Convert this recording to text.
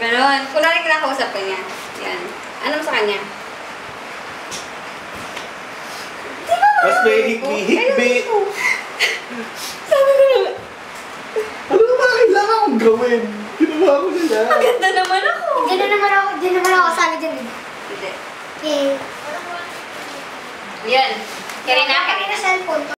Ganon. Kunwari kinakausap ka niya. Yan. Ano sa kanya? Tapos may hikbi-hikbi. Oh, oh. Sabi ko naman, Ano ba kailangan kong gawin? Ginawa ko na lang. ganda naman ako. Diyan na naman ako, diyan naman ako kasali dyan. Eh. Hindi. Eh, Yan. Karina, Kaya Karina. cellphone.